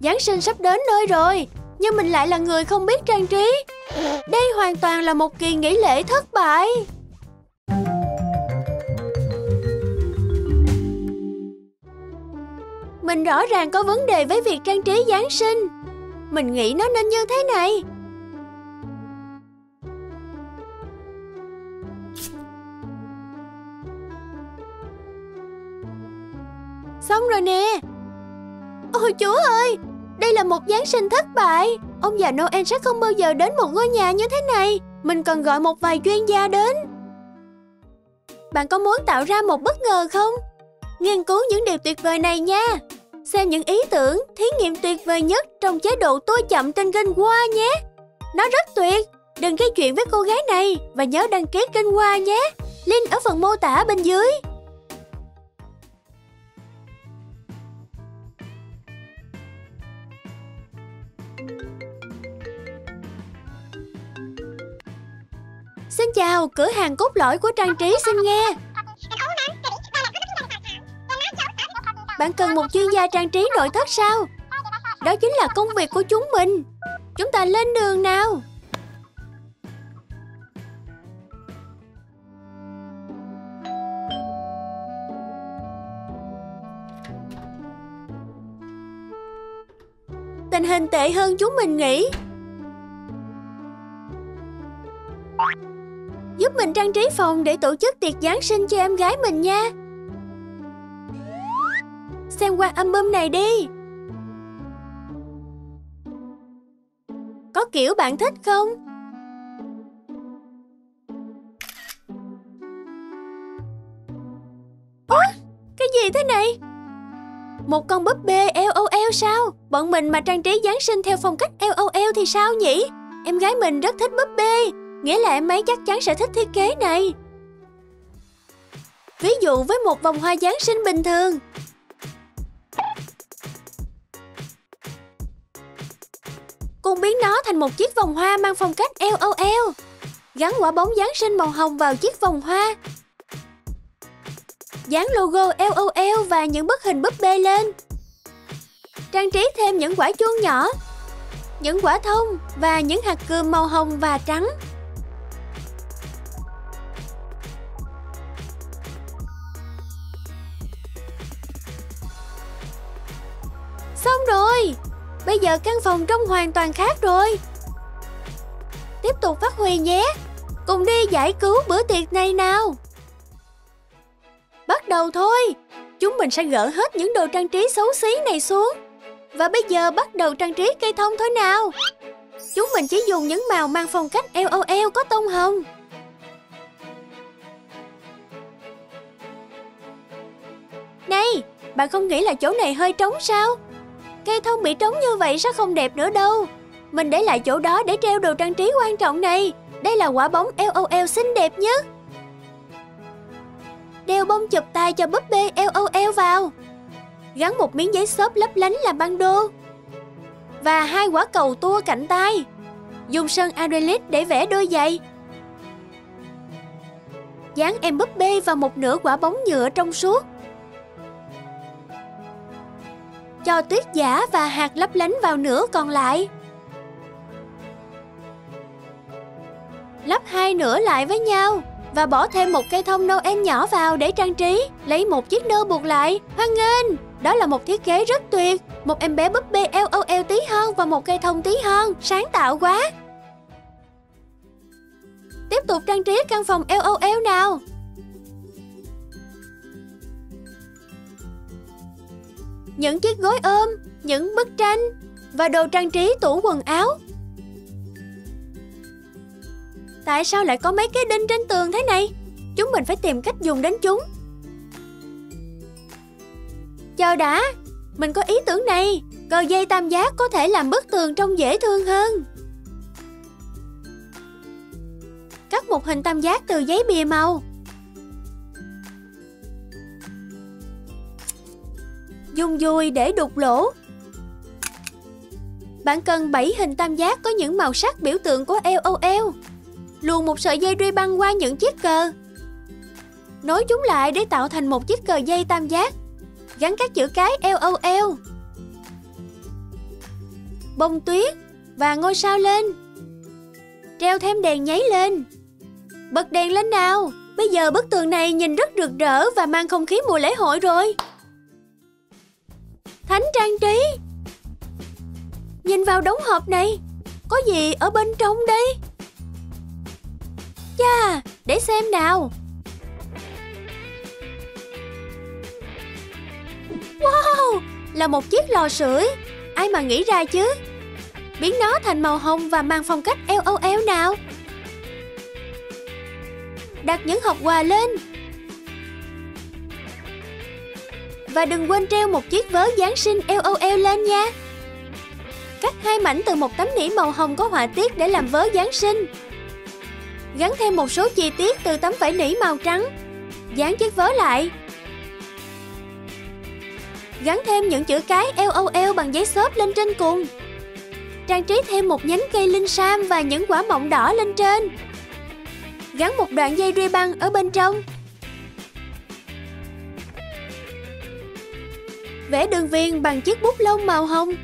Giáng sinh sắp đến nơi rồi, nhưng mình lại là người không biết trang trí. Đây hoàn toàn là một kỳ nghỉ lễ thất bại. Mình rõ ràng có vấn đề với việc trang trí Giáng sinh. Mình nghĩ nó nên như thế này. Xong rồi nè. Ôi chúa ơi, đây là một Giáng sinh thất bại. Ông già Noel sẽ không bao giờ đến một ngôi nhà như thế này. Mình cần gọi một vài chuyên gia đến. Bạn có muốn tạo ra một bất ngờ không? Nghiên cứu những điều tuyệt vời này nha. Xem những ý tưởng, thí nghiệm tuyệt vời nhất trong chế độ tôi chậm trên kênh Qua nhé. Nó rất tuyệt. Đừng gây chuyện với cô gái này và nhớ đăng ký kênh Qua nhé. Link ở phần mô tả bên dưới. Xin chào, cửa hàng cốt lõi của trang trí xin nghe. Bạn cần một chuyên gia trang trí nội thất sao? Đó chính là công việc của chúng mình. Chúng ta lên đường nào. Tình hình tệ hơn chúng mình nghĩ. Giúp mình trang trí phòng để tổ chức tiệc Giáng sinh cho em gái mình nha. Xem qua album này đi. Có kiểu bạn thích không? Ủa? Cái gì thế này? Một con búp bê LOL sao? Bọn mình mà trang trí Giáng sinh theo phong cách LOL thì sao nhỉ? Em gái mình rất thích búp bê Nghĩa là em ấy chắc chắn sẽ thích thiết kế này. Ví dụ với một vòng hoa Giáng sinh bình thường. Cùng biến nó thành một chiếc vòng hoa mang phong cách LOL Gắn quả bóng Giáng sinh màu hồng vào chiếc vòng hoa. Dán logo LOL và những bức hình búp bê lên. Trang trí thêm những quả chuông nhỏ, Những quả thông và những hạt cườm màu hồng và trắng. Giờ căn phòng trông hoàn toàn khác rồi. Tiếp tục phát huy nhé. Cùng đi giải cứu bữa tiệc này nào. Bắt đầu thôi. Chúng mình sẽ gỡ hết những đồ trang trí xấu xí này xuống. Và bây giờ bắt đầu trang trí cây thông thôi nào. Chúng mình chỉ dùng những màu mang phong cách LOL có tông hồng. Này, bạn không nghĩ là chỗ này hơi trống sao? Cây thông bị trống như vậy sẽ không đẹp nữa đâu. Mình để lại chỗ đó để treo đồ trang trí quan trọng này. Đây là quả bóng LOL xinh đẹp nhất. Đeo bông chụp tay cho búp bê LOL vào. Gắn một miếng giấy xốp lấp lánh làm băng đô. Và hai quả cầu tua cạnh tay. Dùng sơn acrylic để vẽ đôi giày. Dán em búp bê vào một nửa quả bóng nhựa trong suốt. Cho tuyết giả và hạt lấp lánh vào nửa còn lại. Lắp hai nửa lại với nhau và bỏ thêm một cây thông Noel nhỏ vào để trang trí. Lấy một chiếc nơ buộc lại. Hoan nghênh! Đó là một thiết kế rất tuyệt. Một em bé búp bê LOL tí hon và một cây thông tí hon. Sáng tạo quá! Tiếp tục trang trí căn phòng LOL nào. Những chiếc gối ôm, những bức tranh và đồ trang trí tủ quần áo. Tại sao lại có mấy cái đinh trên tường thế này? Chúng mình phải tìm cách dùng đến chúng. Chờ đã, mình có ý tưởng này. Cờ dây tam giác có thể làm bức tường trông dễ thương hơn. Cắt một hình tam giác từ giấy bìa màu dùng dùi để đục lỗ. Bạn cần 7 hình tam giác có những màu sắc biểu tượng của LOL. Luồn một sợi dây ruy băng qua những chiếc cờ. Nối chúng lại để tạo thành một chiếc cờ dây tam giác. Gắn các chữ cái LOL. bông tuyết và ngôi sao lên. Treo thêm đèn nháy lên. Bật đèn lên nào. Bây giờ bức tường này nhìn rất rực rỡ và mang không khí mùa lễ hội rồi. Trang trí. Nhìn vào đống hộp này, có gì ở bên trong đây? Chà, để xem nào. Wow, là một chiếc lò sưởi. Ai mà nghĩ ra chứ? Biến nó thành màu hồng và mang phong cách LOL nào. Đặt những hộp quà lên. Và đừng quên treo một chiếc vớ Giáng sinh LOL lên nha. Cắt hai mảnh từ một tấm nỉ màu hồng có họa tiết để làm vớ Giáng sinh. Gắn thêm một số chi tiết từ tấm vải nỉ màu trắng. Dán chiếc vớ lại gắn thêm những chữ cái LOL bằng giấy xốp lên trên cùng. Trang trí thêm một nhánh cây linh sam và những quả mọng đỏ lên trên. Gắn một đoạn dây ruy băng ở bên trong. Vẽ đường viền bằng chiếc bút lông màu hồng.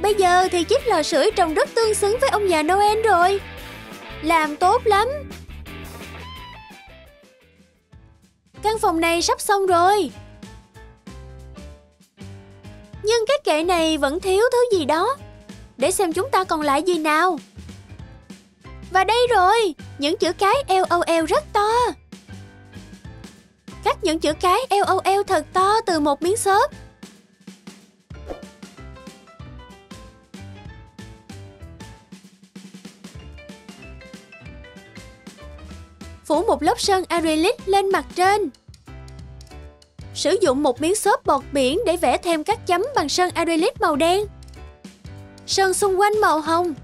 Bây giờ thì chiếc lò sưởi trông rất tương xứng với ông già Noel rồi. Làm tốt lắm. Căn phòng này sắp xong rồi. Nhưng cái kệ này vẫn thiếu thứ gì đó. Để xem chúng ta còn lại gì nào. Và đây rồi, những chữ cái LOL rất to. Cắt những chữ cái LOL thật to từ một miếng xốp. phủ một lớp sơn acrylic lên mặt trên. Sử dụng một miếng xốp bọt biển để vẽ thêm các chấm bằng sơn acrylic màu đen. Sơn xung quanh màu hồng.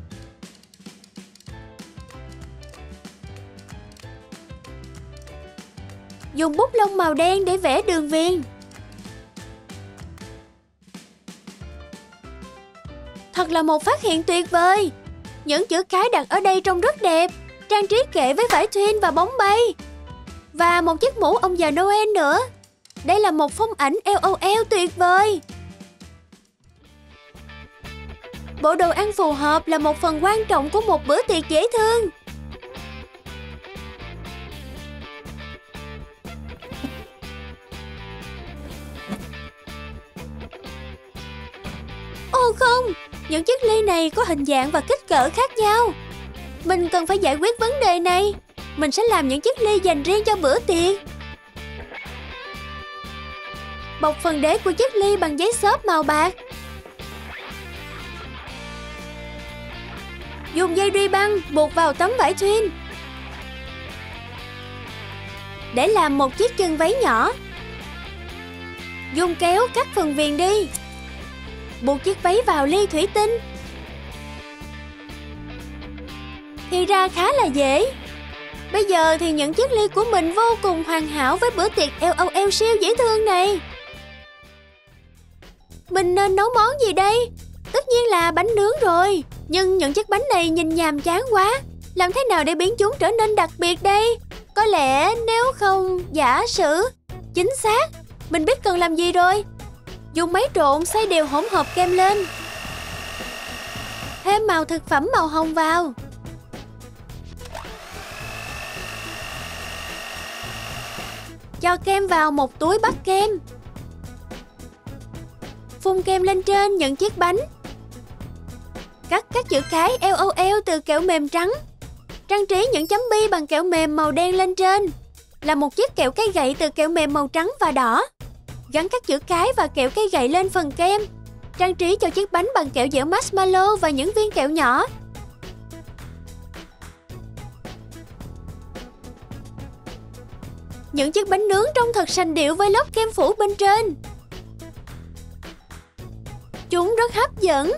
Dùng bút lông màu đen để vẽ đường viền. Thật là một phát hiện tuyệt vời. Những chữ cái đặt ở đây trông rất đẹp, trang trí kệ với vải thuyền và bóng bay. Và một chiếc mũ ông già Noel nữa. Đây là một phong ảnh LOL tuyệt vời. Bộ đồ ăn phù hợp là một phần quan trọng của một bữa tiệc dễ thương. Những chiếc ly này có hình dạng và kích cỡ khác nhau. Mình cần phải giải quyết vấn đề này. Mình sẽ làm những chiếc ly dành riêng cho bữa tiệc. Bọc phần đế của chiếc ly bằng giấy xốp màu bạc. Dùng dây ruy băng buộc vào tấm vải thuyên Để làm một chiếc chân váy nhỏ. Dùng kéo cắt phần viền đi. Buộc chiếc váy vào ly thủy tinh. Thì ra khá là dễ. Bây giờ thì những chiếc ly của mình vô cùng hoàn hảo với bữa tiệc LOL siêu dễ thương này. Mình nên nấu món gì đây? Tất nhiên là bánh nướng rồi, Nhưng những chiếc bánh này nhìn nhàm chán quá. Làm thế nào để biến chúng trở nên đặc biệt đây? Có lẽ nếu không, giả sử, Chính xác, Mình biết cần làm gì rồi. Dùng máy trộn xay đều hỗn hợp kem lên. Thêm màu thực phẩm màu hồng vào. Cho kem vào một túi bắt kem. Phun kem lên trên những chiếc bánh. Cắt các chữ cái LOL từ kẹo mềm trắng. Trang trí những chấm bi bằng kẹo mềm màu đen lên trên. Là một chiếc kẹo cây gậy từ kẹo mềm màu trắng và đỏ. Gắn các chữ cái và kẹo cây gậy lên phần kem Trang trí cho chiếc bánh bằng kẹo dẻo marshmallow và những viên kẹo nhỏ Những chiếc bánh nướng trông thật sành điệu với lớp kem phủ bên trên. Chúng rất hấp dẫn.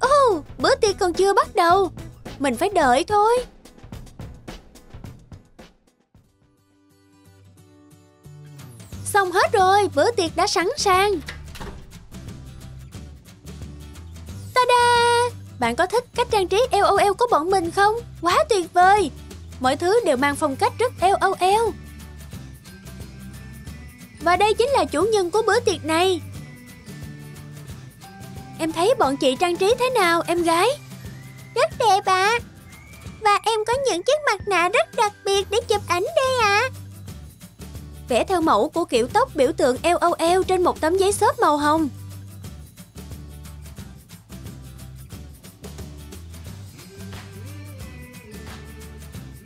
Ồ, oh, bữa tiệc còn chưa bắt đầu. Mình phải đợi thôi. Xong hết rồi, bữa tiệc đã sẵn sàng. Ta-da! Bạn có thích cách trang trí LOL của bọn mình không? Quá tuyệt vời! Mọi thứ đều mang phong cách rất LOL. Và đây chính là chủ nhân của bữa tiệc này Em thấy bọn chị trang trí thế nào em gái? Rất đẹp ạ Và em có những chiếc mặt nạ rất đặc biệt để chụp ảnh đây ạ Vẽ theo mẫu của kiểu tóc biểu tượng LOL trên một tấm giấy xốp màu hồng.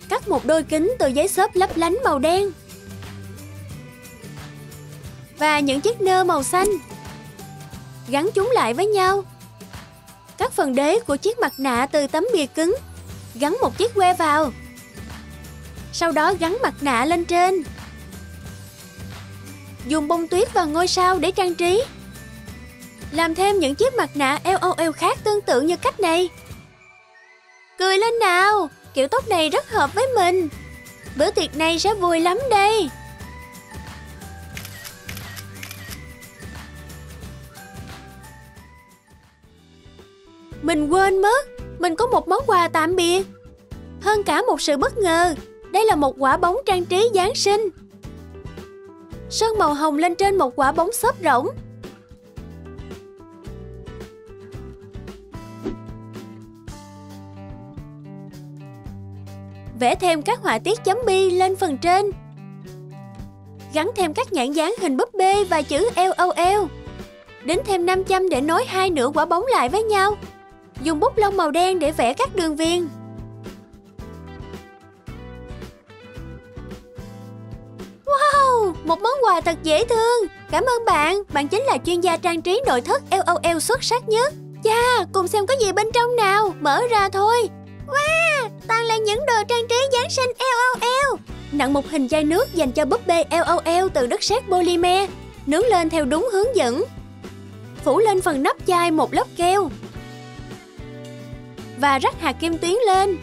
Cắt một đôi kính từ giấy xốp lấp lánh màu đen. Và những chiếc nơ màu xanh. Gắn chúng lại với nhau. Cắt phần đế của chiếc mặt nạ từ tấm bìa cứng Gắn một chiếc que vào. Sau đó gắn mặt nạ lên trên. Dùng bông tuyết và ngôi sao để trang trí. Làm thêm những chiếc mặt nạ LOL khác tương tự như cách này. Cười lên nào, Kiểu tóc này rất hợp với mình. Bữa tiệc này sẽ vui lắm đây. Mình quên mất, Mình có một món quà tạm biệt. Hơn cả một sự bất ngờ, Đây là một quả bóng trang trí Giáng sinh. Sơn màu hồng lên trên một quả bóng xốp rỗng. Vẽ thêm các họa tiết chấm bi lên phần trên. Gắn thêm các nhãn dán hình búp bê và chữ LOL đính thêm 5 châm để nối hai nửa quả bóng lại với nhau. Dùng bút lông màu đen để vẽ các đường viền. Một món quà thật dễ thương. Cảm ơn bạn, bạn chính là chuyên gia trang trí nội thất LOL xuất sắc nhất. Cha, cùng xem có gì bên trong nào, mở ra thôi. Wow, toàn là những đồ trang trí Giáng sinh LOL Nặng một hình chai nước dành cho búp bê LOL từ đất sét polymer. Nướng lên theo đúng hướng dẫn. Phủ lên phần nắp chai một lớp keo. Và rắc hạt kim tuyến lên.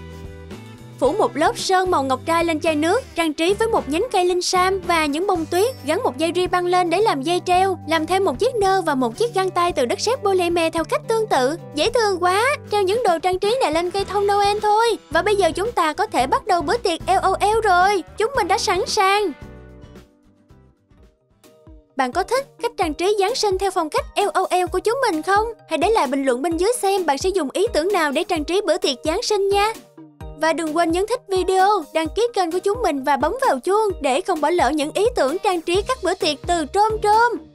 Phủ một lớp sơn màu ngọc trai lên chai nước, trang trí với một nhánh cây linh sam và những bông tuyết, gắn một dây ri băng lên để làm dây treo, làm thêm một chiếc nơ và một chiếc găng tay từ đất sét polymer theo cách tương tự. Dễ thương quá, treo những đồ trang trí này lên cây thông Noel thôi. Và bây giờ chúng ta có thể bắt đầu bữa tiệc LOL rồi. Chúng mình đã sẵn sàng. Bạn có thích cách trang trí Giáng sinh theo phong cách LOL của chúng mình không? Hãy để lại bình luận bên dưới xem bạn sẽ dùng ý tưởng nào để trang trí bữa tiệc Giáng sinh nha. Và đừng quên nhấn thích video, đăng ký kênh của chúng mình và bấm vào chuông để không bỏ lỡ những ý tưởng trang trí các bữa tiệc từ Trôm Trôm.